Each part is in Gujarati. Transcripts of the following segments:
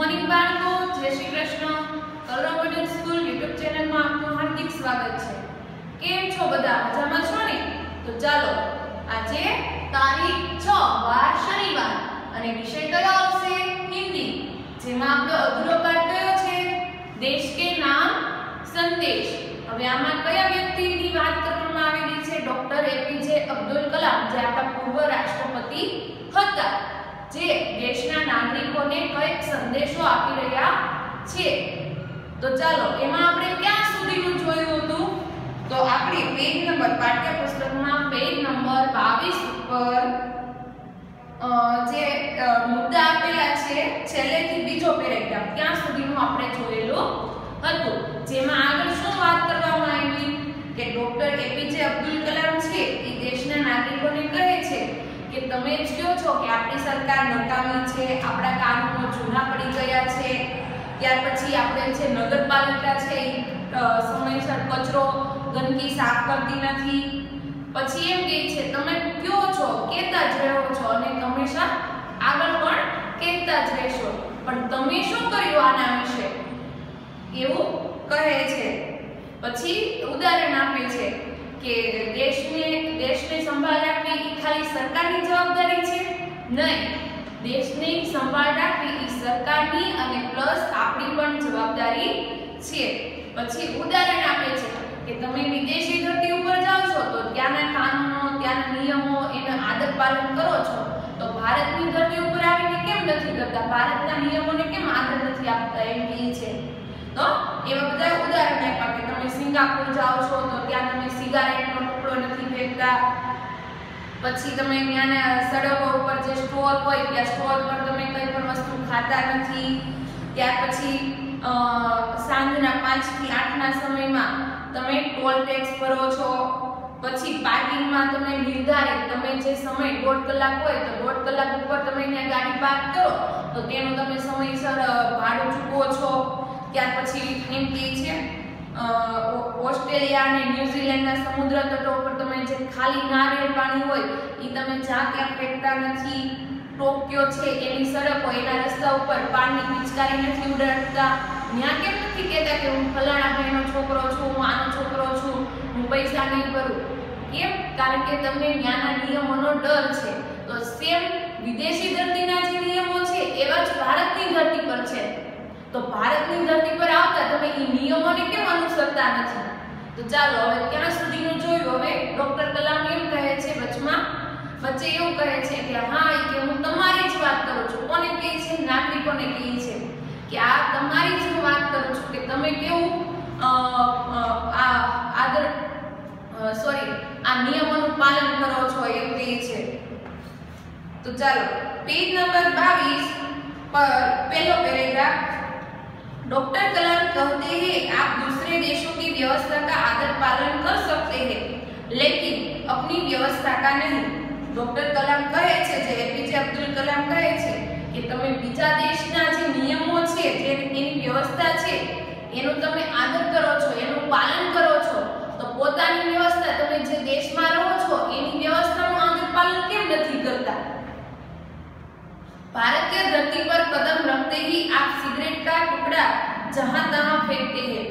મોર્નિંગ બાળકો, જય Shri Krishna. Kalrav model school YouTube ચેનલમાં આપનું હાર્દિક સ્વાગત છે. કેમ છો બધા? મજામાં છો ને? તો ચાલો, આજે તારીખ 6 વાર શનિવાર અને વિષય કયો આવશે? હિન્દી. જેમાં આપણો અધૂરો પાઠ કયો છે? દેશ કે નામ? સંદેશ. હવે આમાં કયા વ્યક્તિની વાત કરવામાં આવેલી છે? ડોક્ટર એપીજે અબ્દુલ કલામ, જે આપણા પૂર્વ રાષ્ટ્રપતિ હતા. જે દેશના નાગરિકોને કંઈક સંદેશો આપી રહ્યા છે. તો ચાલો, એમાં આપણે ક્યાં સુધીનું જોયું હતું? તો આપણે પેજ નંબર, પાઠ્યપુસ્તકમાં પેજ નંબર 22 ઉપર જે મુદ્દા આપેલા છે, છેલ્લેથી બીજો પેરેગ્રાફ ત્યાં સુધીનું આપણે જોયેલું હતું? જેમાં આગળ શું વાત કરવામાં આવી? કે ડોક્ટર એપીજે અબ્દુલ કલામ છે, એ દેશના નાગરિકોને કહે છે કે તમે જ છો કે આપણી સરકાર નકામી છે, આપણા કાનૂનો જૂના પડી ગયા છે, ત્યાર પછી આપણે જે નગરપાલિકા છે સમયસર કચરો, ગંદકી સાફ કરતી નથી. પછી એમ કહે છે, તમે કયો છો, કહેતા જ રહો છો અને હંમેશા આગળ પણ કહેતા જ રહેશો. પણ તમે શું કર્યું આના વિશે? એવું કહે છે. પછી ઉદાહરણ આપે છે. કે દેશને દેશને સંભાળ રાખવી એ ખાલી સરકારની જવાબદારી છે? નહીં. દેશની સંભાળ રાખવી એ સરકારની અને પ્લસ આપણી પણ જવાબદારી છે. પછી ઉદાહરણ આપે છે કે તમે વિદેશી ધરતી ઉપર જાઓ છો તો ત્યાંના કાનૂનો, ત્યાંના નિયમો, એનું આદર પાલન કરો છો તો ભારતની ધરતી ઉપર આવીને કેમ નથી કરતા? ભારતના નિયમોને કેમ આદર નથી આપતા એમ કહે છે. તો એવા બધા ઉદાહરણ આપ્યા કે તમે સિંગાપુર જાઓ છો તો ત્યાં તમે સિગારેટનો ટુકડો નથી ફેંકતા. પછી તમે ત્યાંના સડકો ઉપર જે સ્ટોર હોય, ત્યાં સ્ટોર પર તમે કઈ પણ વસ્તુ ખાતા નથી. ત્યાર પછી સાંજના પાંચથી આઠ ના સમયમાં તમે ટોલ ટેક્સ ભરો છો. પછી પાર્કિંગમાં તમે નિર્ધારિત તમે જે સમય દોઢ કલાક હોય તો દોઢ કલાક ઉપર તમે ત્યાં ગાડી પાર્ક કરો, તો તેનું તમે સમયસર ભાડું ચૂકવો છો. ત્યાર પછી એમ કહે છે ઓસ્ટ્રેલિયા અને ન્યુઝીલેન્ડના સમુદ્ર તટો ઉપર તમે જે ખાલી નારિયેળ પાણી હોય એ તમે જ્યાં ત્યાં ફેંકતા નથી. ટોક્યો છે, એની સડકો એના રસ્તા ઉપર પાણી પિચકારી નથી ઉડાડતા. ત્યાં કેમ નથી કહેતા કે હું ફલાણા ભાઈનો છોકરો છું, હું આનો છોકરો છું, હું પૈસા નહીં ભરું? કેમ? કારણ કે તમને ત્યાંના નિયમોનો ડર છે. તો સેમ વિદેશી ધરતીના જે નિયમો છે, એવા જ ભારતની ધરતી પર છે તો ભારતની ધરતી પર આવતા તમે એ નિયમોને કેમ અનુસરતા નથી? તો ચાલો હવે ત્યાં સુધીનું જોયું. હવે ડોક્ટર કલામ એમ કહે છે વચમાં, વચ્ચે એવું કહે છે કે હા એ કે હું તમારી જ વાત કરું છું. કોને કહે છે? નાગરિકોને કહે છે કે આ તમારી જ હું વાત કરું છું કે તમે કેવું આ આદર સોરી આ નિયમોનું પાલન કરો છો એવું કહે છે. તો ચાલો, પેજ નંબર 22 પર પહેલો પેરેગ્રાફ डॉक्टर कलाम कहते हैं आप दूसरे देशों की व्यवस्था का आदर पालन कर सकते हैं लेकिन अपनी व्यवस्था का नहीं ડોક્ટર કલામ કહે છે જે એપીજે અબ્દુલ કલામ કહે છે કે તમે બીજા દેશના જે નિયમો છે જે એની વ્યવસ્થા છે એનું તમે આદર કરો છો એનું પાલન કરો છો તો પોતાની વ્યવસ્થા તમે જે દેશમાં રહો છો એની વ્યવસ્થાનું આદર પાલન કેમ નથી કરતા भारत के धरती पर कदम रखते ही आप सिगरेट का टुकड़ा जहां तहां फेंकते हैं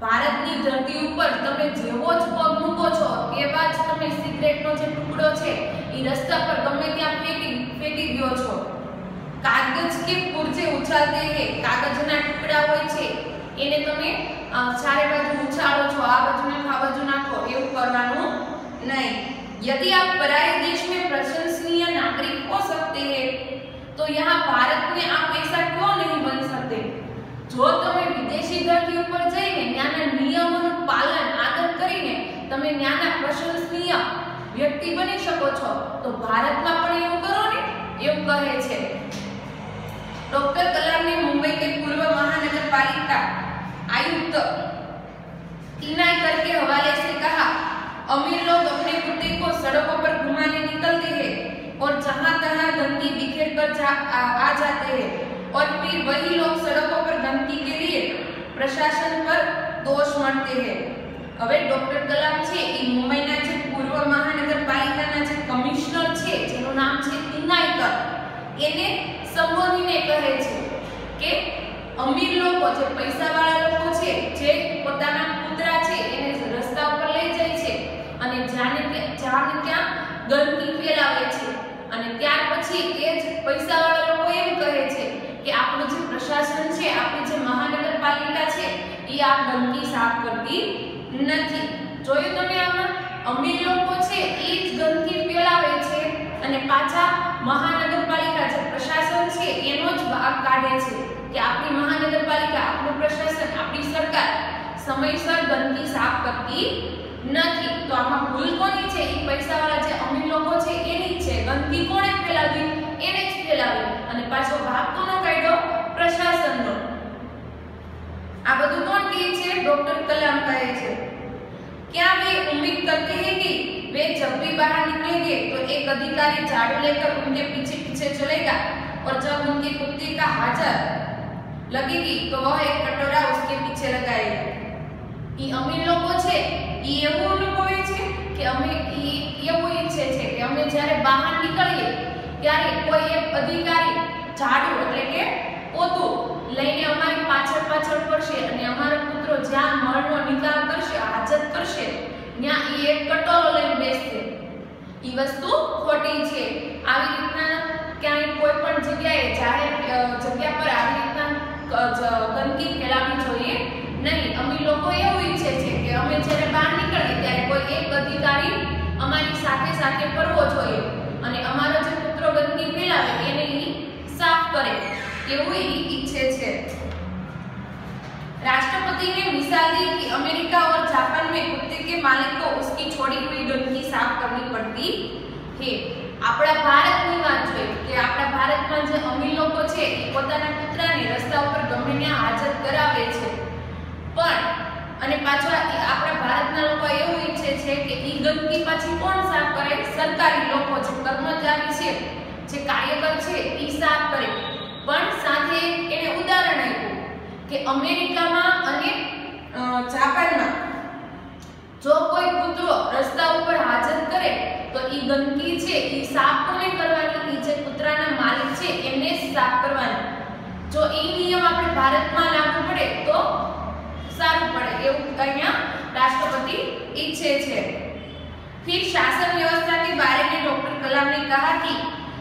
ભારતની ધરતી ઉપર તમે જેવો જ પગ મૂકો છો એવા જ તમે સિગરેટનો જે ટુકડો છે એ રસ્તા પર ગમે ત્યાં ફેંકી ફેંકી દો છો કાગજ કે પુરજે ઉછાલતે હે કાગજના ટુકડા હોય છે એને તમે અ, ચારે બાજુ ઉછાળો છો આ બાજુ નાખો આ બાજુ નાખો એવું કરવાનું નહીં यदि आप पराये देश में प्रशंसनीय नागरिक हो सकते हैं तो यहाँ भारत में आप ऐसा क्यों नहीं बन सकते જો તમે વિદેશી ધરતી ઉપર જઈને ત્યાંના નિયમોનું પાલન આદર કરીને તમે ત્યાંના પ્રશંસનીય વ્યક્તિ બની શકો છો તો ભારતમાં પણ એવું કરો ને એવું કહે છે डॉक्टर कलाम ने मुंबई के पूर्व महानगर पालिका आयुक्त टीना करके हवाले से कहा अमीर लोग अपने कुत्ते को सड़कों पर घुमाने निकलते हैं और जहां तहां गंदगी बिखेर कर जा, आ, आ जाते हैं और फिर वही लोग सड़कों पर गंदगी के लिए प्रशासन पर दोष मढ़ते हैं હવે ડોક્ટર કલામ છે એ મુંબઈના જે પૂર્વ મહાનગરપાલિકાના જે કમિશનર છે જેનું નામ છે તિનાઈકર એને સંબોધીને કહે છે કે અમીર લોકો જે પૈસાવાળા લોકો છે જે પોતાના કૂતરા છે એને રસ્તા ઉપર લઈ જાય છે અને જ્યાં ને જ્યાં ને ત્યાં ગંદકી ફેલાવે છે અને ત્યાર પછી એ જ પૈસાવાળા લોકો એમ કહે છે કે આપણું જે પ્રશાસન છે, આપણી જે મહાનગરપાલિકા છે, એ આ ગંદકી સાફ કરતી નથી. જોયું તમે આમાં? અમીર લોકો છે, એ જ ગંદકી ફેલાવે છે અને પાછા મહાનગરપાલિકા જે પ્રશાસન છે, એનો જ ભાગ કાઢે છે કે આપણી મહાનગરપાલિકા, આપણું પ્રશાસન, આપણી સરકાર સમયસર ગંદકી સાફ કરતી નથી તો આમાં ભૂલ કોની છે એ પૈસાવાળા જે અમીર લોકો છે એની જ છે ગંદકી કોણે ફેલાવી એને જ ફેલાવી અને પાછો ભાગ કોનો કાઢ્યો પ્રશાસનનો આ બધું કોણ કહે છે ડોક્ટર કલામ કહે છે क्या वे उम्मीद करते हैं कि वे जब भी बाहर निकलेंगे तो एक अधिकारी झाड़ू लेकर उनके पीछे पीछे चलेगा और जब उनके कुत्ते का हाजर लगेगी तो वह एक कटोरा उसके पीछे लगाएगा ઈ અમીર લોકો છે, ઈ એવું અનુભવે છે કે અમે ઈ એવું ઈચ્છે છે કે અમે જ્યારે બહાર નીકળીએ, ત્યારે કોઈ એક અધિકારી ઝાડુ એટલે કે પોતું લઈને અમારી પાછળ પાછળ ફરશે અને અમારા પુત્રો જ્યાં મળનો નિકાલ કરશે, હાજત કરશે, ત્યાં ઈ એક કટોરો લઈને બેસશે. ઈ વસ્તુ ખોટી છે. આવી રીતના ક્યાંય કોઈ પણ જગ્યાએ જાહેર જગ્યા પર આવી રીતના ગંદકી ફેલાવવી જોઈએ. નહીં અમે લોકો એવું ઈચ્છે છે કે અમે જ્યારે બહાર નીકળીએ ત્યારે કોઈ એક અધિકારી અમારી સાથે સાથે ફરવો જોઈએ અને અમારો જે પુત્રો ગંદકી ફેલાવે એને ઈ સાફ કરે એવું ઈ ઈચ્છે છે राष्ट्रपति ने मिसाल दी कि अमेरिका और जापान में कुत्ते के मालिक को उसकी छोड़ी हुई गंदगी साफ करनी पड़ती है આપણા ભારતની વાત જોઈએ કે આપણા ભારતમાં જે અમીર લોકો છે એ પોતાના કૂતરાને રસ્તા ઉપર ગમે ત્યાં હાજર કરાવે છે પણ, અને પાછા એ આપણા ભારતના લોકો એવું ઈચ્છે છે કે ઈ ગંદકી પાછી કોણ સાફ કરે? સરકારી લોકો જે કર્મચારી છે, જે કાર્યકર છે, ઈ સાફ કરે. પણ સાથે એને ઉદાહરણ આપ્યું કે અમેરિકામાં અને જાપાનમાં જો કોઈ કૂતરો રસ્તા ઉપર હાજર કરે, તો ઈ ગંદકી છે, ઈ સાફ કોને કરવાની? ઈ જે કૂતરાના માલિક છે, એમને સાફ કરવાની. જો એ નિયમ આપણે ભારતમાં લાગુ પડે, તો સારું પડે એવું અહીંયા राष्ट्रपति ઈચ્છે છે फिर शासन व्यवस्था के बारे में डॉक्टर कलाम ने कहा कि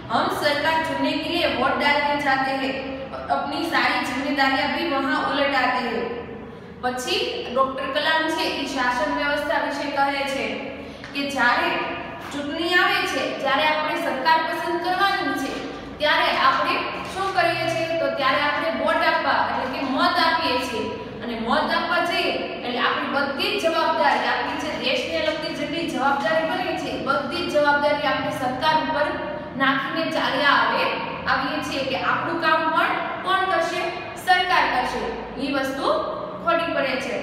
हम सरकार चुनने के लिए वोट डालने जाते हैं और अपनी सारी जिम्मेदारियां भी वहां उलटाते हैं પછી ડોક્ટર કલામ છે એ શાસન વ્યવસ્થા વિશે કહે છે કે જ્યારે ચૂંટણી આવે છે જ્યારે આપણે સરકાર પસંદ કરવાની છે ત્યારે આપણે શું કરીએ છીએ તો ત્યારે આપણે વોટ આપવા એટલે કે મત આપીએ છીએ અને મત આપવા જઈએ એટલે આપણી બધી જ જવાબદારી આપણી જે દેશને લગતી જેટલી જવાબદારી બની છે એ બધી જ જવાબદારી આપણે સરકાર ઉપર નાખીને ચાલ્યા આવે આવીએ છીએ કે આપણું કામ પણ કોણ કરશે સરકાર કરશે એ વસ્તુ ખોટી પડે છે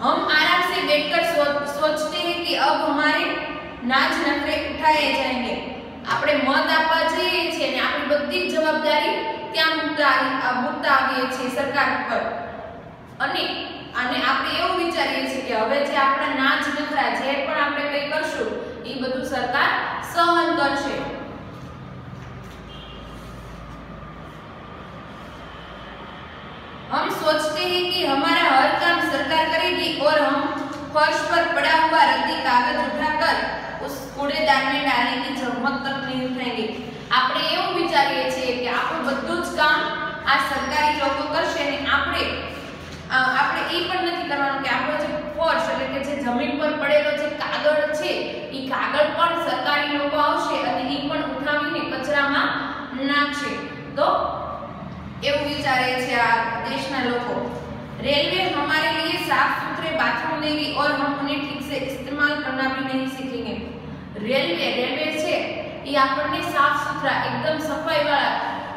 हम आराम से बैठकर सोच सोचते हैं कि अब हमारे नाच नखरे उठाए जाएंगे આપણે મત આપવા જઈએ છીએ ને આપણી બધી જ જવાબદારી ત્યાં મૂકતા આવી- આ મૂકતા આવીએ છીએ સરકાર ઉપર અને અને આપણે એવું વિચારીએ છીએ કે હવે જે આપણા નાચ નખરા જે પણ આપણે કંઈ કરશું એ બધું સરકાર સહન કરશે हम सोचते हैं कि हमारा हर काम सरकार करेगी और हम फर्श पर पड़ा हुआ रद्दी कागज उठाकर उस कूड़ेदान में डालने की जहमत तक नहीं उठाएंगे આપણે એવું વિચારીએ છીએ કે આપણું બધું જ કામ આ સરકારી લોકો કરશે ને આપણે અ, આપણે એ પણ નથી કરવાનું કે આપણો જે ફર્શ એટલે કે જે જમીન પર પડેલો જે કાગળ છે એ કાગળ પણ સરકારી લોકો આવશે અને એ પણ ઉઠાવીને કચરામાં નાખશે તો એવું વિચારે છે આ દેશના લોકો रेलवे हमारे लिए साफ सुथरे बाथरूम देगी और हम उन्हें ठीक से इस्तेमाल करना भी नहीं सीखेंगे रेलवे रेलवे છે એ આપણને સાફ સુથરા એકદમ સફાઈ વાળા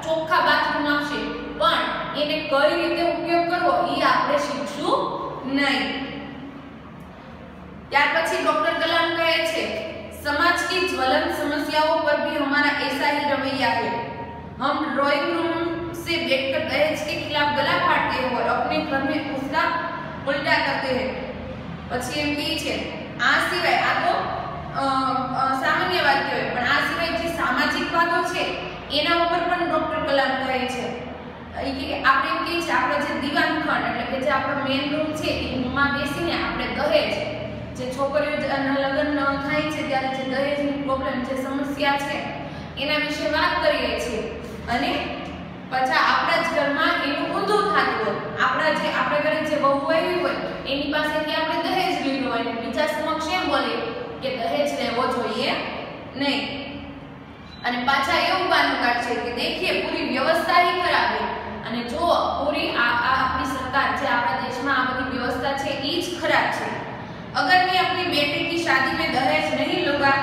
ચોખ્ખા બાથરૂમ આપશે પણ એને કઈ રીતે ઉપયોગ કરવો એ આપણે શીખશું નહીં ત્યાર પછી ડોક્ટર કલામ કહે છે સમાજ की ज्वलन समस्याओं पर भी हमारा ऐसा ही रवैया है हम ड्राइंग रूम से बैठकर दहेज के खिलाफ गला फाड़ते हैं और अपने घर में उसका उल्टा करते हैं પછી એમ કહે છે આ સિવાય આ તો અ, અ, સામાન્ય વાત કહેવાય પણ આ સિવાય જે સામાજિક વાતો છે એના ઉપર પણ ડોક્ટર કલાક કહે છે ઈ કે આપણે એમ કહીએ છીએ આપણે જે દીવાન ખંડ એટલે કે જે આપણો મેઇન રૂમ છે એ રૂમમાં બેસીને આપણે દહેજ જે છોકરીઓના લગ્ન થાય છે ત્યારે જે દહેજની પ્રોબ્લેમ જે સમસ્યા છે એના વિશે વાત કરીએ છીએ અને પાછા આપણા જ ઘરમાં એનું ઊંધું થતું હોય આપણા જે આપણા ઘરે જે વહુ આવી હોય એની પાસેથી આપણે દહેજ લીધું હોય અને બીજા સમક્ષ એમ બોલે કે દહેજ લેવો જોઈએ નહીં અને પાછા એવું બહાનું કાઢશે કે દેખીએ પૂરી વ્યવસ્થા ही ખરાબ है અને જો પૂરી આ આ આપણી સરકાર જે આપણા દેશમાં આ બધી વ્યવસ્થા છે એ જ ખરાબ છે अगर मैं अपनी बेटे की शादी में दहेज नहीं लूंगा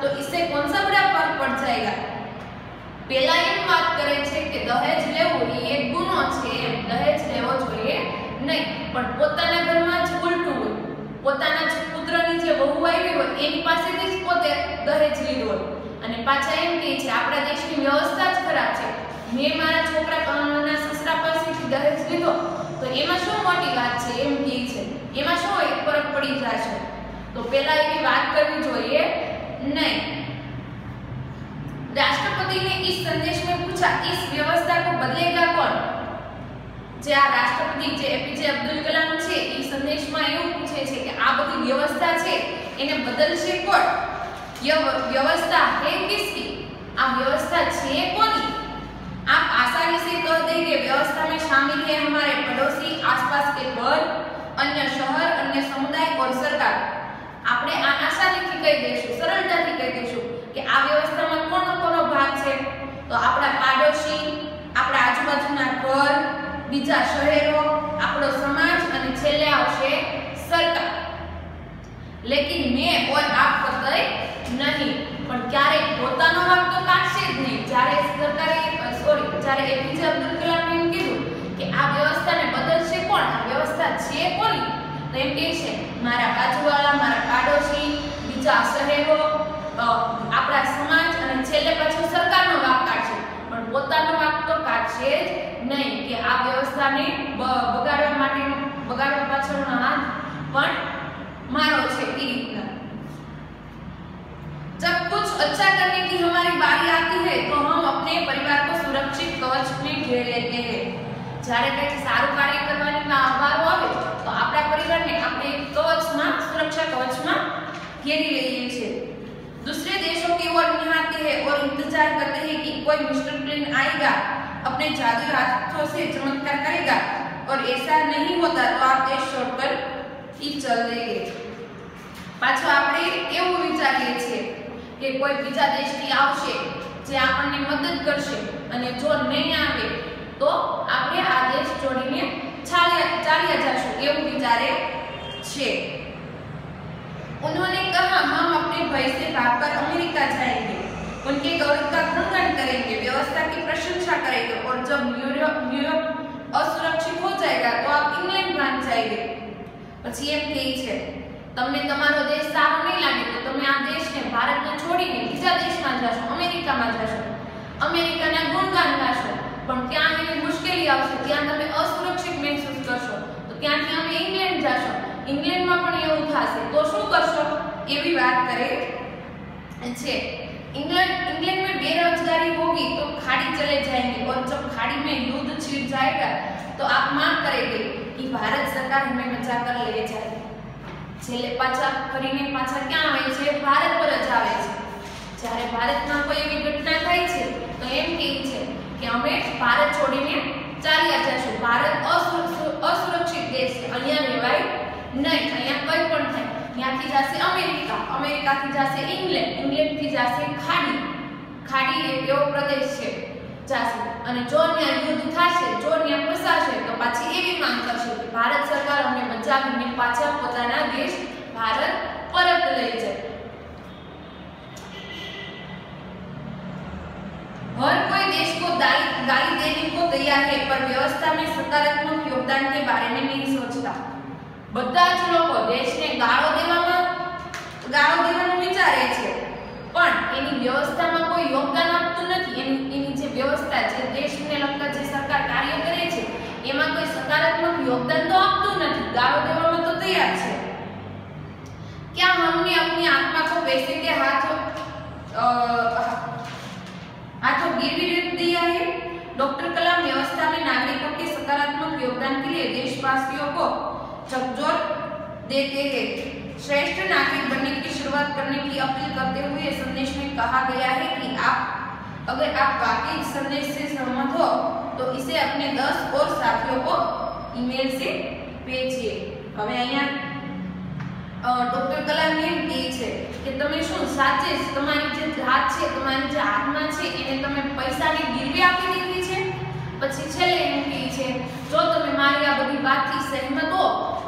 तो इससे कौन सा बड़ा फर्क पड़ जाएगा પેલા એમ વાત કરે છે કે દહેજ લેવું એ એક ગુનો છે, એમ દહેજ લેવો જોઈએ નહીં. પણ પોતાના ઘરમાં જ ઉલટું હોય. પોતાના જ પુત્રની જે વહુ આવી હોય, એની પાસેથી જ પોતે દહેજ લીધું હોય. અને પાછા એમ કહે છે, આપણા દેશની વ્યવસ્થા જ ખરાબ છે. મેં મારા છોકરાના સસરા પાસેથી દહેજ લીધો. તો એમાં શું મોટી વાત છે? એમ કહે છે, એમાં શું એક ફરક પડી જશે તો પહેલાં એવી વાત કરવી જોઈએ नहीं राष्ट्रपति ने इस संदेश में पूछा इस व्यवस्था को बदलेगा कौन જે આ રાષ્ટ્રપતિ જે એપીજે અબ્દુલ કલામ છે એ સંદેશમાં એવું પૂછે છે કે આ બધી વ્યવસ્થા છે એને બદલશે કોણ यह व्यवस्था है किसकी આ વ્યવસ્થા છે કોની आप आसानी से कह देंगे व्यवस्था में शामिल है हमारे पड़ोसी आसपास के घर अन्य शहर अन्य समुदाय और सरकार આપણે આ આસાનીથી કહી દઈશું સરળતાથી કહી દઈશું કે આ વ્યવસ્થામાં બીજા શહેરો, આપણો સમાજ અને છેલ્લે આવશે સરકાર. લેકિન મેં ઓર આપ કરતે નહીં, પણ ક્યારેક પોતાનો હક તો કાઢશે જ નહીં. જ્યારે સરકારે સોરી જ્યારે એપીજે અબ્દુલ કલામે એમ કીધું કે આ વ્યવસ્થાને બદલશે કોણ? આ વ્યવસ્થા છે કોની? તો એમ કહે છે, મારા બાજુવાળા, મારા પાડોશી, બીજા શહેરો આપણા સમાજ અને છેલ્લે પાછું સરકારનો વાક કાઢશે. પણ પોતાનો વાક તો કાઢશે જ નહીં કે આ વ્યવસ્થાને બ- બગાડવા માટેનો બગાડવા પાછળનો હાથ પણ મારો છે એ રીતના जब कुछ अच्छा करने की हमारी बारी आती है तो हम अपने परिवार को सुरक्षित कवच में घेर लेते हैं જ્યારે કંઈક સારું કાર્ય કરવાની વારો આવે તો આપણા પરિવારને આપણે એક કવચમાં સુરક્ષા કવચમાં ઘેરી લઈએ છીએ दूसरे देशों की ओर निहारते हैं और इंतजार करते हैं कि कोई मिस्टर प्लेन आएगा अपने जादुई हाथों से चमत्कार करेगा और ऐसा नहीं होता तो आप देश छोड़कर ही चल देंगे પાછો આપણે એવું વિચારીએ છીએ કે કોઈ બીજા દેશથી આવશે જે આપણને મદદ કરશે અને જો નહીં આવે તો આપણે આ દેશ છોડીને ચાલ્યા ચાલ્યા જશું એવું વિચારે છે उन्होंने कहा हम अपने भय से भागकर अमेरिका जाएंगे उनके गौरव का गुणगान करेंगे व्यवस्था की प्रशंसा करेंगे और जब न्यूयॉर्क न्यूयॉर्क असुरक्षित हो जाएगा तो आप इंग्लैंड भाग जाएंगे પછી એમ કહે છે તમને તમારો દેશ સારો નહીં લાગે તો તમે આ દેશને ભારતને છોડીને બીજા દેશમાં જશો અમેરિકામાં જશો અમેરિકાના ગુણગાન ગાશો પણ ત્યાં એવી મુશ્કેલી આવશે ત્યાં તમે અસુરક્ષિત મહેસૂસ કરશો તો ત્યાંથી અમે ઇંગ્લેન્ડ જશો ઇંગ્લેન્ડમાં પણ એવું થશે તો શું કરશો એવી વાત કરે છે इंग्लैंड इंग्लैंड में बेरोजगारी होगी तो खाड़ी चले जाएंगे और जब खाड़ी में युद्ध छिड़ जाएगा तो आप मांग करेंगे कि भारत सरकार हमें बचा कर ले जाए છેલ્લે પાછા ફરીને પાછા ક્યાં આવે છે ભારત પર જ આવે છે જ્યારે ભારતમાં કોઈ એવી ઘટના થાય છે તો એમ કહે છે કે અમે ભારત છોડીને ચાલ્યા જશું ભારત અસુર- અસુરક્ષિત દેશ છે અહીંયા રહેવાય નહીં અહીંયા કંઈ પણ થાય ત્યાંથી જશે અમેરિકા અમેરિકાથી જશે ઇંગ્લેન્ડ ઇંગ્લેન્ડથી જશે ખાડી ખાડી એક એવો પ્રદેશ છે જશે અને જો ત્યાં યુદ્ધ થશે જો ત્યાં ફસાશે તો પાછી એવી માંગ કરશે કે ભારત સરકાર અમને બચાવીને પાછા પોતાના દેશ ભારત પરત લઈ જાય हर कोई देश को दाई- गाली देने को तैयार है पर व्यवस्था में सकारात्मक योगदान के बारे में नहीं सोचता બધા જ લોકો દેશને ગાળો દેવામાં ગાળો દેવાનું વિચારે છે પણ એની વ્યવસ્થામાં કોઈ યોગદાન આપતું નથી એની એની જે વ્યવસ્થા છે દેશને લગતા જે સરકાર કાર્ય કરે છે એમાં કોઈ સકારાત્મક યોગદાન તો આપતું નથી ગાળો દેવામાં તો તૈયાર છે क्या हमने अपनी आत्मा को पैसे के हाथों अ, हाथों गिरवी रख दिया है डॉक्टर कलाम व्यवस्था में नागरिकों के सकारात्मक योगदान के लिए देशवासियों को झकझोर देते हैं श्रेष्ठ नागरिक बनने की शुरुआत करने की अपील करते हुए संदेश में कहा गया है कि आप अगर आप वाकई इस संदेश से सहमत हो तो इसे अपने 10 और साथियों को ईमेल से भेजिए હવે અહીંયા ડોક્ટર કલામ એમ કહે છે કે તમે શું સાચે જ તમારી જે હાથ છે તમારી જે આત્મા છે એને તમે પૈસાની ગીરવે આપી દીધી છે પછી છેલ્લે એમ કહે છે, જો તમે મારી આ બધી વાતથી સહેમત હો,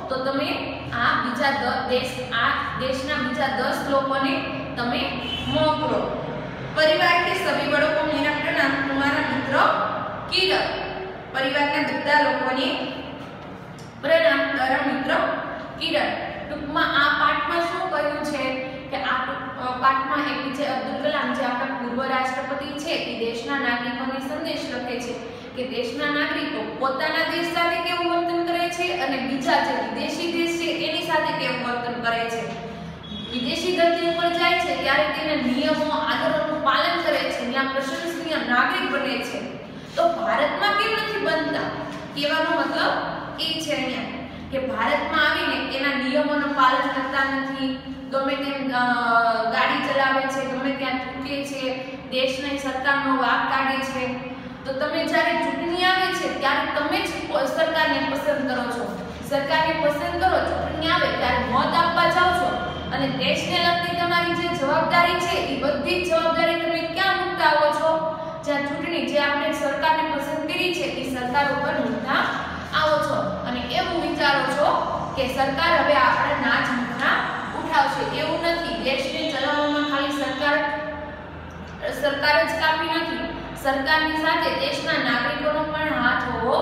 તો તમે આ બીજા દેશ, આ દેશના બીજા દસ લોકોને તમે મોકલો. પરિવાર કે સભી બડો કો મેરા પ્રણામ તમારા મિત્ર કિરત પરિવારના બધા લોકોને પ્રણામ, તારા મિત્ર કિરણ. ટૂંકમાં આ પાઠમાં શું કહ્યું છે કે આ પાઠમાં એપીજે અબ્દુલ કલામ જે આપણા પૂર્વ રાષ્ટ્રપતિ છે, એ દેશના નાગરિકોને સંદેશ લખે છે. કે દેશના નાગરિકો પોતાના દેશ સાથે કેવું વર્તન કરે છે અને બીજા જે વિદેશી દેશ છે એની સાથે કેવું વર્તન કરે છે? વિદેશી ધરતી ઉપર જાય છે ત્યારે તેના નિયમો આદરોનું પાલન કરે છે. ત્યાં પ્રશંસનીય નાગરિક બને છે. તો ભારતમાં કેમ નથી બનતા? કહેવાનો મતલબ એ છે અહીંયા કે ભારતમાં આવીને એના નિયમોનું પાલન કરતા નથી. ગમે તેમ ગાડી ચલાવે છે, ગમે ત્યાં થૂકે છે, દેશની સત્તાનો વાક કાઢે છે. તો તમે જ્યારે ચૂંટણી આવે છે, ત્યારે તમે જ સરકારને પસંદ કરો છો. સરકારને પસંદ કરો, ચૂંટણી આવે ત્યારે મત આપવા જાઓ છો. અને દેશને લગતી તમારી જે જવાબદારી છે, એ બધી જ જવાબદારી તમે ક્યાં મૂકતા આવો છો? જ્યાં ચૂંટણી જે આપણે સરકારને પસંદ કરી છે, એ સરકાર ઉપર મૂકતા આવો છો. અને એવું વિચારો છો કે સરકાર હવે આપણા નાચ મૂકના ઉઠાવશે. એવું નથી. દેશને ચલાવવામાં ખાલી સરકાર સરકાર જ કાપી નથી સરકારની સાથે દેશના નાગરિકોનો પણ હાથ હોવો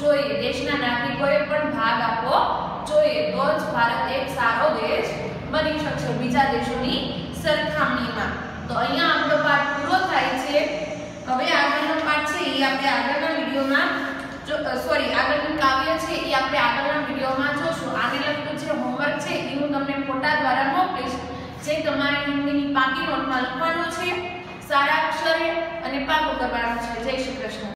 જોઈએ. દેશના નાગરિકોએ પણ ભાગ આપવો જોઈએ. તો જ ભારત એક સારો દેશ બની શકશે બીજા દેશોની સરખામણીમાં. તો અહીંયા આપણો પાઠ પૂરો થાય છે. હવે આગળનો પાઠ છે એ આપણે આગળના વિડીયોમાં જો સોરી આગળનું કાવ્ય છે એ આપણે આગળના વિડીયોમાં જોશું. આને લગતું જે હોમવર્ક છે એ હું તમને ફોટા દ્વારા મોકલીશ. જે તમારે હિન્દીની પાકી નોટમાં લખવાનું છે. સારા અક્ષરે અને પાકું કરવાનું છે. જય શ્રી કૃષ્ણ.